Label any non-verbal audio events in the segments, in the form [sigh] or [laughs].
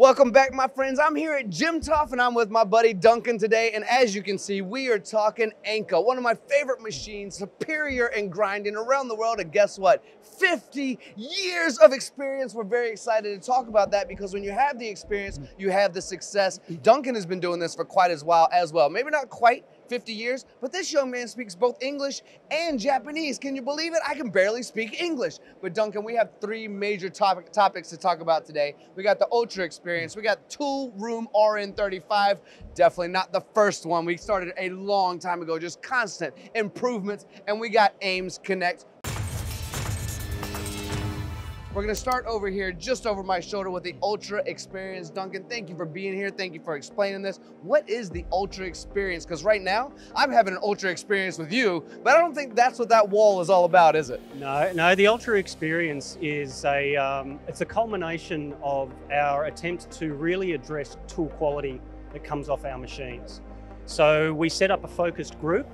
Welcome back, my friends. I'm here at JIMTOF and I'm with my buddy Duncan today. And as you can see, we are talking ANCA, one of my favorite machines, superior in grinding around the world. And guess what? 50 years of experience. We're very excited to talk about that because when you have the experience, you have the success. Duncan has been doing this for quite a while as well. Maybe not quite 50 years, but this young man speaks both English and Japanese. Can you believe it? I can barely speak English. But Duncan, we have three major topic, topics to talk about today. We got the Ultra experience, we got ToolRoom RN35, definitely not the first one. We started a long time ago, just constant improvements, and we got AIMS Connect. We're gonna start over here, just over my shoulder with the Ultra Experience. Duncan, thank you for being here. Thank you for explaining this. What is the Ultra Experience? Because right now, I'm having an Ultra Experience with you, but I don't think that's what that wall is all about, is it? No, no. The Ultra Experience is a um, it's a culmination of our attempt to really address tool quality that comes off our machines. So we set up a focused group,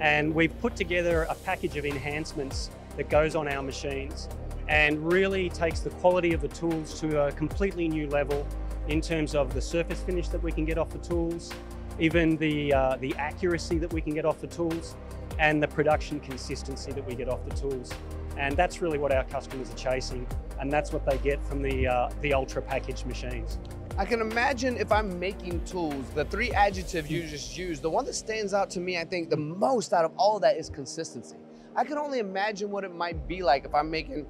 and we've put together a package of enhancements that goes on our machines and really takes the quality of the tools to a completely new level in terms of the surface finish that we can get off the tools, even the, uh, the accuracy that we can get off the tools, and the production consistency that we get off the tools. And that's really what our customers are chasing, and that's what they get from the, uh, the Ultra packaged machines. I can imagine if I'm making tools, the three adjectives you just used, the one that stands out to me, I think, the most out of all of that is consistency. I can only imagine what it might be like if I'm making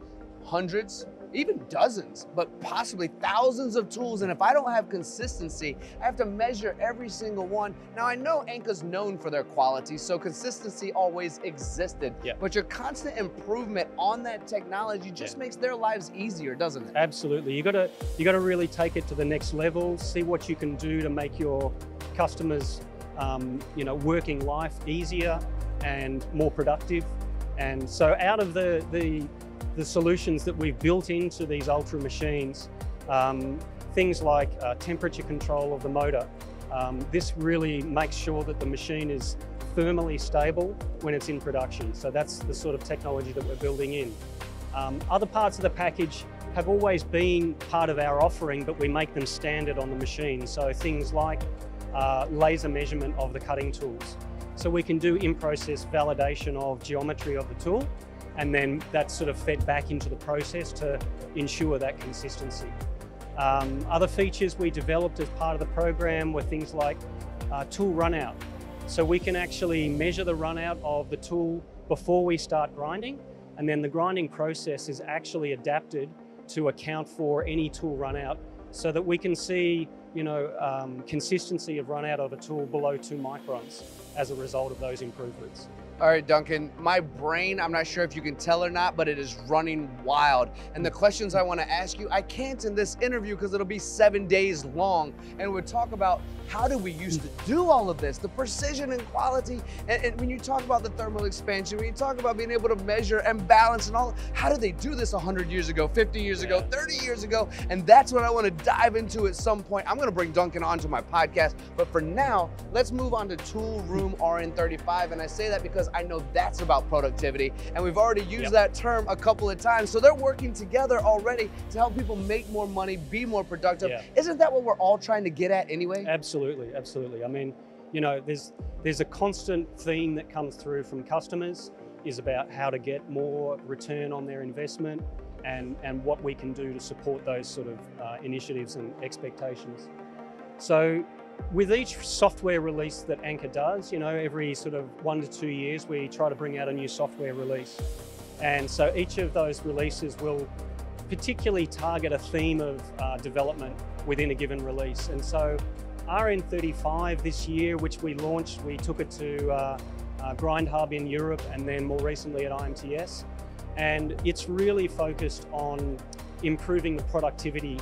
hundreds, even dozens, but possibly thousands of tools. And if I don't have consistency, I have to measure every single one. Now I know ANCA's known for their quality, so consistency always existed. Yeah. But your constant improvement on that technology just Yeah. makes their lives easier, doesn't it? Absolutely. You got to you got to really take it to the next level. See what you can do to make your customers, um, you know, working life easier and more productive. And so, out of the the, the solutions that we've built into these ultra machines, um, things like uh, temperature control of the motor. Um, this really makes sure that the machine is thermally stable when it's in production. So that's the sort of technology that we're building in. Um, other parts of the package have always been part of our offering, but we make them standard on the machine. So things like uh, laser measurement of the cutting tools. So we can do in-process validation of geometry of the tool, and then that's sort of fed back into the process to ensure that consistency. Um, other features we developed as part of the program were things like uh, tool runout. So we can actually measure the runout of the tool before we start grinding, and then the grinding process is actually adapted to account for any tool runout so that we can see you know, um, consistency of runout of a tool below two microns as a result of those improvements. All right, Duncan, my brain, I'm not sure if you can tell or not, but it is running wild. And the questions I want to ask you, I can't in this interview because it'll be seven days long. And we'll talk about how did we used to do all of this, the precision and quality. And, and when you talk about the thermal expansion, when you talk about being able to measure and balance and all, how did they do this 100 years ago, 50 years ago, 30 years ago? And that's what I want to dive into at some point. I'm going to bring Duncan onto my podcast. But for now, let's move on to Tool Room RN35. And I say that because I know that's about productivity. And we've already used Yep. that term a couple of times. So they're working together already to help people make more money, be more productive. Yeah. Isn't that what we're all trying to get at anyway? Absolutely, absolutely. I mean, you know, there's there's a constant theme that comes through from customers is about how to get more return on their investment and and what we can do to support those sort of uh, initiatives and expectations. So with each software release that ANCA does, you know, every sort of one to two years, we try to bring out a new software release. And so each of those releases will particularly target a theme of uh, development within a given release. And so RN35 this year, which we launched, we took it to uh, uh, Grind Hub in Europe and then more recently at IMTS. And it's really focused on improving the productivity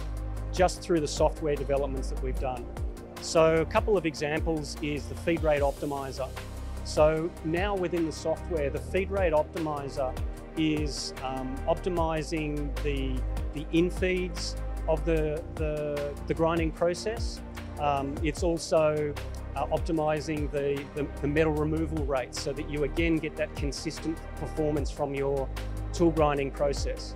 just through the software developments that we've done. So a couple of examples is the feed rate optimizer. So now within the software, the feed rate optimizer is um, optimizing the, the infeeds of the, the, the grinding process. Um, it's also uh, optimizing the, the, the metal removal rate so that you again get that consistent performance from your tool grinding process.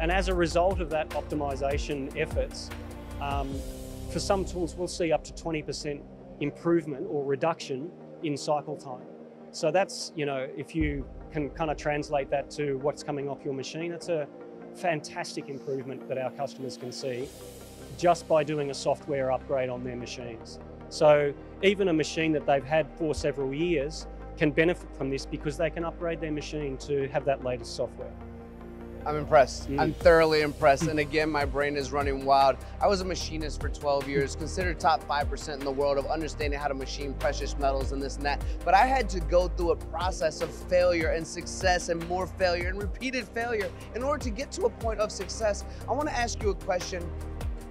And as a result of that optimization efforts, um, for some tools, we'll see up to 20% improvement or reduction in cycle time. So that's, you know, if you can kind of translate that to what's coming off your machine, it's a fantastic improvement that our customers can see just by doing a software upgrade on their machines. So even a machine that they've had for several years can benefit from this because they can upgrade their machine to have that latest software. I'm impressed. Mm. I'm thoroughly impressed. And again, my brain is running wild. I was a machinist for 12 years, considered top 5% in the world of understanding how to machine precious metals and this and that. But I had to go through a process of failure and success and more failure and repeated failure in order to get to a point of success. I want to ask you a question.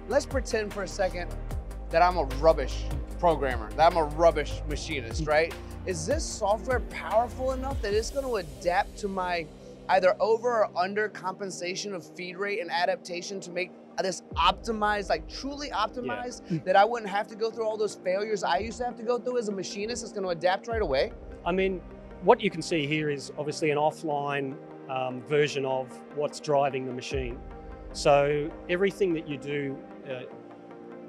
Let's pretend for a second that I'm a rubbish programmer, that I'm a rubbish machinist, right? Is this software powerful enough that it's going to adapt to my either over or under compensation of feed rate and adaptation to make this optimized, like truly optimized, yeah. that I wouldn't have to go through all those failures I used to have to go through as a machinist. It's going to adapt right away. I mean, what you can see here is obviously an offline um, version of what's driving the machine. So everything that you do, uh,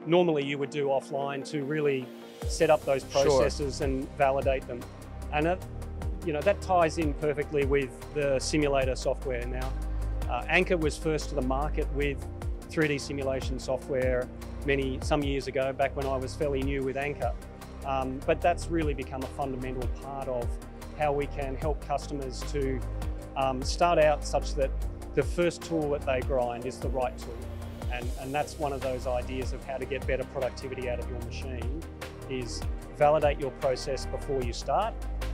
normally you would do offline to really set up those processes sure. and validate them. And it, you know, that ties in perfectly with the simulator software now. Uh, ANCA was first to the market with 3D simulation software many, some years ago, back when I was fairly new with ANCA. Um, but that's really become a fundamental part of how we can help customers to um, start out such that the first tool that they grind is the right tool. And, and that's one of those ideas of how to get better productivity out of your machine is validate your process before you start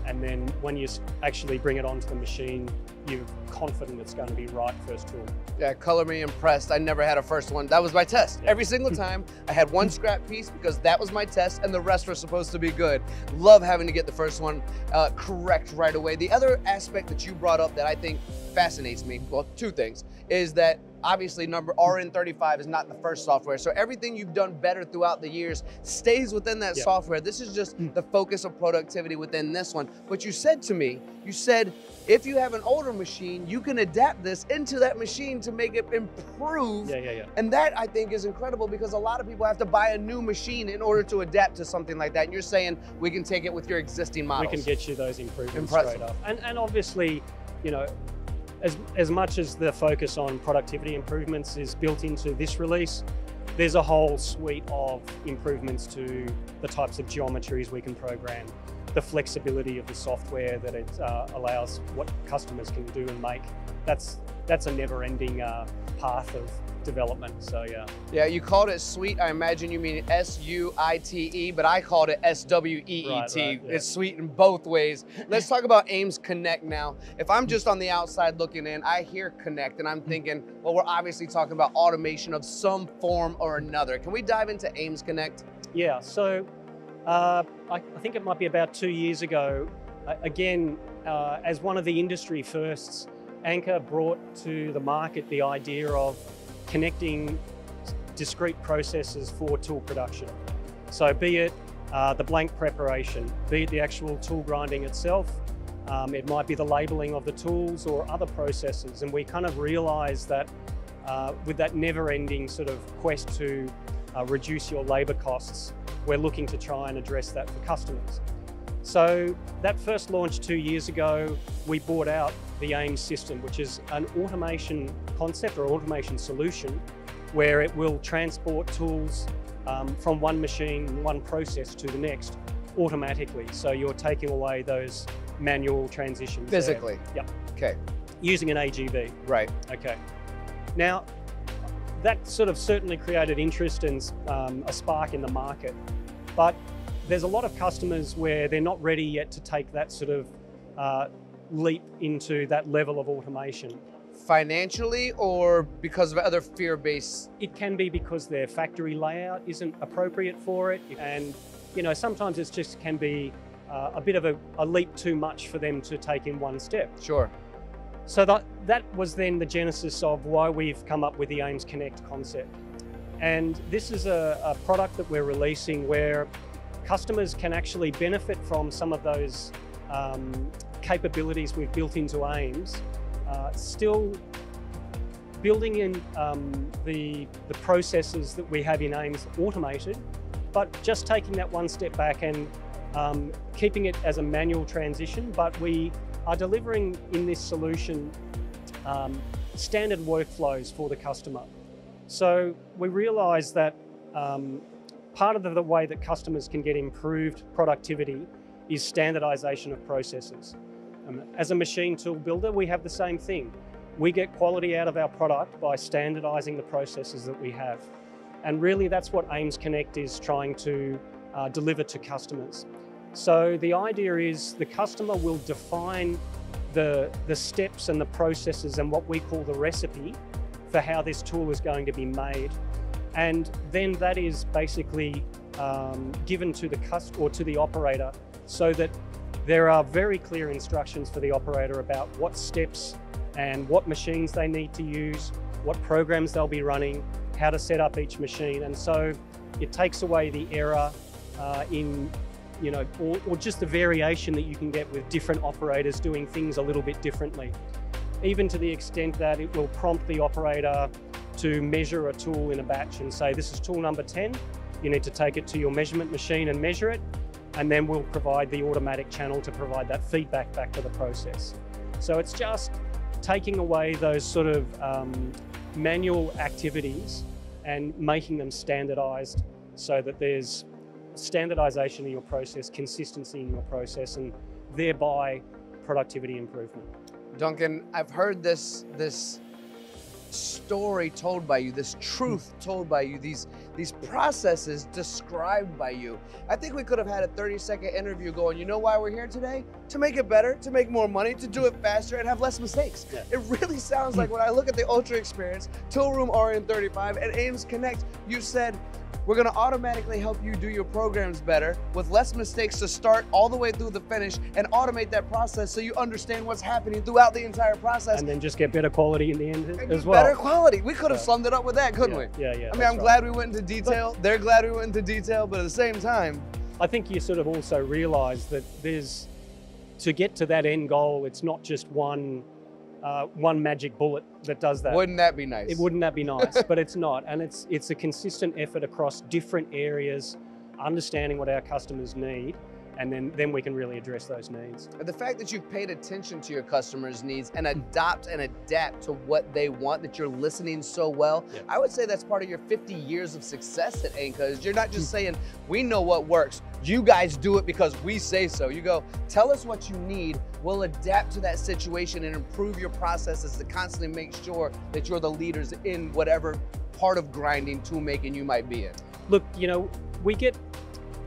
and then when you actually bring it onto the machine, you're confident it's going to be right first tool. Yeah, color me impressed. I never had a first one. That was my test. Yeah. Every single [laughs] time I had one scrap piece because that was my test and the rest were supposed to be good. Love having to get the first one uh, correct right away. The other aspect that you brought up that I think fascinates me, well, two things, is that obviously number RN35 is not the first software. So everything you've done better throughout the years stays within that software. This is just mm. the focus of productivity within this one. But you said to me, you said, if you have an older machine, you can adapt this into that machine to make it improve. Yeah, yeah, yeah. And that I think is incredible because a lot of people have to buy a new machine in order to adapt to something like that. And you're saying we can take it with your existing models. We can get you those improvements Impressive. straight up. And, and obviously, you know, as, as much as the focus on productivity improvements is built into this release, there's a whole suite of improvements to the types of geometries we can program, the flexibility of the software that it uh, allows what customers can do and make. That's, that's a never-ending uh, path of development. So yeah. Yeah, you called it sweet. I imagine you mean S-U-I-T-E, but I called it S-W-E-E-T. Right, right, yeah. It's sweet in both ways. Let's talk about AIMS Connect now. If I'm just on the outside looking in, I hear Connect and I'm thinking, well, we're obviously talking about automation of some form or another. Can we dive into AIMS Connect? Yeah, so uh, I, I, think it might be about two years ago, again, uh, as one of the industry firsts, ANCA brought to the market the idea of connecting discrete processes for tool production. So be it uh, the blank preparation, be it the actual tool grinding itself, um, it might be the labeling of the tools or other processes. And we kind of realize that uh, with that never ending sort of quest to uh, reduce your labor costs, we're looking to try and address that for customers. So that first launch two years ago, we bought out the AIM system, which is an automation concept or automation solution where it will transport tools um, from one machine, one process to the next automatically. So you're taking away those manual transitions. Physically? There. Yep. Okay. Using an AGV. Right. Okay. Now, that sort of certainly created interest and um, a spark in the market. But there's a lot of customers where they're not ready yet to take that sort of uh, leap into that level of automation. Financially or because of other fear based? It can be because their factory layout isn't appropriate for it. And, you know, sometimes it just can be uh, a bit of a, a leap too much for them to take in one step. Sure. So that, that was then the genesis of why we've come up with the AIMS Connect concept. And this is a, a product that we're releasing where customers can actually benefit from some of those um, capabilities we've built into AIMS, uh, still building in um, the, the processes that we have in AIMS automated, but just taking that one step back and um, keeping it as a manual transition, but we are delivering in this solution um, standard workflows for the customer. So we realise that um, part of the, the, way that customers can get improved productivity is standardisation of processes. Um, as a machine tool builder, we have the same thing. We get quality out of our product by standardising the processes that we have. And really that's what AIMS Connect is trying to uh, deliver to customers. So the idea is the customer will define the, the steps and the processes and what we call the recipe for how this tool is going to be made. And then that is basically um, given to the customer or to the operator so that there are very clear instructions for the operator about what steps and what machines they need to use, what programs they'll be running, how to set up each machine. And so it takes away the error uh, in you know, or, or just the variation that you can get with different operators doing things a little bit differently. Even to the extent that it will prompt the operator to measure a tool in a batch and say, this is tool number 10, you need to take it to your measurement machine and measure it, and then we'll provide the automatic channel to provide that feedback back to the process. So it's just taking away those sort of um, manual activities and making them standardized so that there's standardization in your process, consistency in your process, and thereby productivity improvement. Duncan, I've heard this this story told by you, this truth told by you, these these processes described by you. I think we could have had a 30 second interview going, you know why we're here today? To make it better, to make more money, to do it faster and have less mistakes. Yeah. It really sounds like when I look at the Ultra Experience, Tool Room RN35 and AIMS Connect, you said we're gonna automatically help you do your programs better with less mistakes to start all the way through the finish and automate that process so you understand what's happening throughout the entire process. And then just get better quality in the end and as well. Better quality. We could have summed it up with that, couldn't yeah, we? Yeah, yeah. I mean, I'm right. glad we went into detail. They're glad we went into detail, but at the same time. I think you sort of also realize that there's, to get to that end goal, it's not just one uh, one magic bullet that does that. Wouldn't that be nice? It wouldn't that be nice, but it's not. And it's, it's a consistent effort across different areas, understanding what our customers need and then, then we can really address those needs. The fact that you've paid attention to your customers' needs and adopt and adapt to what they want, that you're listening so well, yeah. I would say that's part of your 50 years of success at ANCA. You're not just hmm. saying, we know what works, you guys do it because we say so. You go, tell us what you need, we'll adapt to that situation and improve your processes to constantly make sure that you're the leaders in whatever part of grinding, tool making you might be in. Look, you know, we get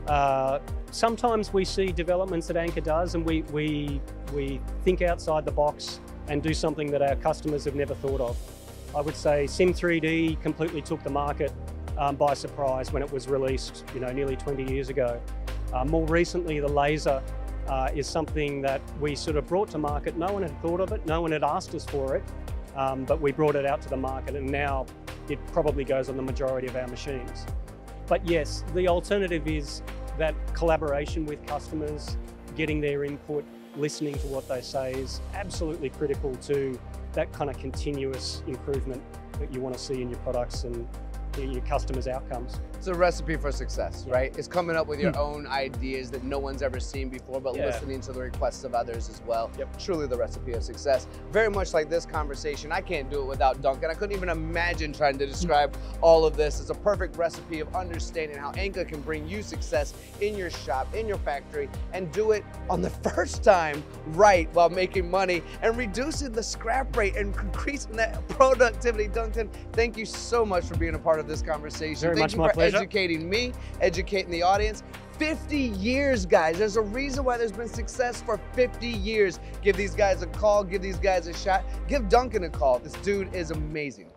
uh, sometimes we see developments that ANCA does and we, we, we think outside the box and do something that our customers have never thought of. I would say CIM3D completely took the market um, by surprise when it was released, you know, nearly 20 years ago. Uh, more recently, the laser uh, is something that we sort of brought to market. No one had thought of it, no one had asked us for it, um, but we brought it out to the market and now it probably goes on the majority of our machines. But yes, the alternative is that collaboration with customers, getting their input, listening to what they say is absolutely critical to that kind of continuous improvement that you want to see in your products and your customers' outcomes. It's a recipe for success, yeah. right? It's coming up with your hmm. own ideas that no one's ever seen before, but yeah. listening to the requests of others as well. Yep. Truly the recipe of success. Very much like this conversation, I can't do it without Duncan. I couldn't even imagine trying to describe all of this. It's a perfect recipe of understanding how ANCA can bring you success in your shop, in your factory, and do it on the [laughs] first time right while making money and reducing the scrap rate and increasing that [laughs] productivity. Duncan, thank you so much for being a part of this conversation. Very thank much my pleasure educating me, educating the audience. 50 years, guys. There's a reason why there's been success for 50 years. Give these guys a call, give these guys a shot. Give Duncan a call. This dude is amazing.